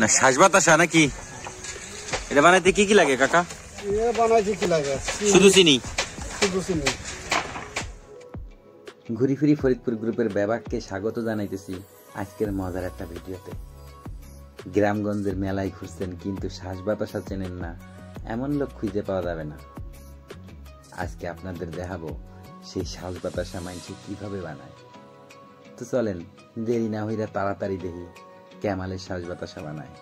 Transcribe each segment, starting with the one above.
না শ্বাস বাতাসা নাকি? এটা বানাইতে কি কি লাগে কাকা? এ কি লাগে? শুধু চিনি? শুধু চিনি। ঘুরি ফিরি ফরিদপুর গ্রুপের ব্যাবাককে স্বাগত জানাইতেছি আজকের মজার একটা ভিডিওতে। গ্রামগঞ্জের মেলায় ঘুরছেন কিন্তু শ্বাস বাতাসা চেনেন না এমন লোক খুঁজে পাওয়া যাবে না। আজকে আপনাদের দেখাবো সেই শ্বাস বাতাসা মাইনছে কীভাবে বানায়। তো চলেন দেরি না হইরা তাড়াতাড়ি দেখি। ক্যামালের শ্বাস বাতাসা বানায়।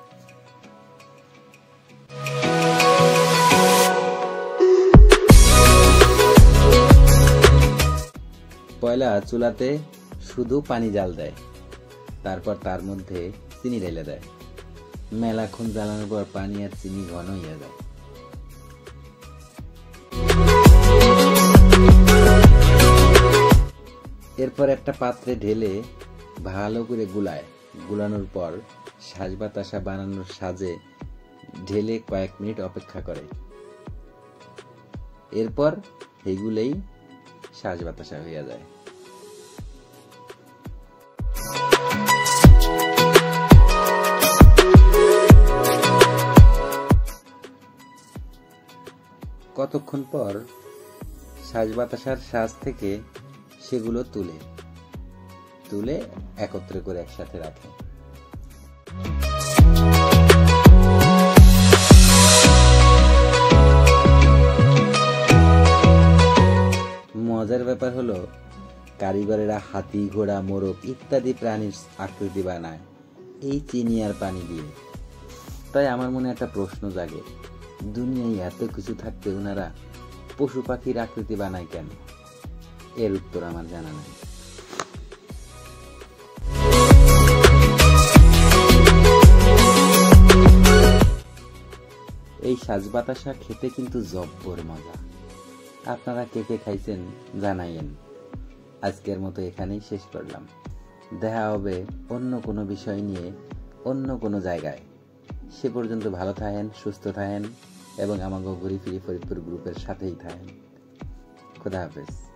পয়লা চুলাতে শুধু পানি জাল দেয়, তারপর তার মধ্যে চিনি ঢেলে দেয়। মেলাক্ষণ জ্বালানোর পর পানি আর চিনি ঘন হইয়া যায়। এরপর একটা পাত্রে ঢেলে ভালো করে গুলায়। গুলানোর পর সাজ বাতাসা বানানোর সাজে ঢেলে কয়েক মিনিট অপেক্ষা করে। এরপর এগুলোই সাজ বাতাসা হইয়া যায়। কতক্ষণ পর সাজ বাতাসার সাজ থেকে সেগুলো তুলে তুলে একত্রে করে একসাথে রাখে। মজার ব্যাপার হলো, কারিগরেরা হাতি, ঘোড়া, মোরগ ইত্যাদি প্রাণীর আকৃতি বানায়, এই চিনি আর পানি দিয়ে। তাই আমার মনে একটা প্রশ্ন জাগে, দুনিয়ায় এত কিছু থাকতে ওনারা পশু পাখির আকৃতি বানায় কেন? এর উত্তর আমার জানা নাই। এই সাজ বাতাসা খেতে কিন্তু জব্বর মজা। আপনারা কে কে খাইছেন জানাইয়েন। আজকের মতো এখানেই শেষ করলাম। দেখা হবে অন্য কোনো বিষয় নিয়ে, অন্য কোনো জায়গায়। সে পর্যন্ত ভালো থাকেন, সুস্থ থাকেন এবং আমাকে ঘুরি ফিরি ফরিদপুর গ্রুপের সাথেই থাকেন। খুদা হাফেজ।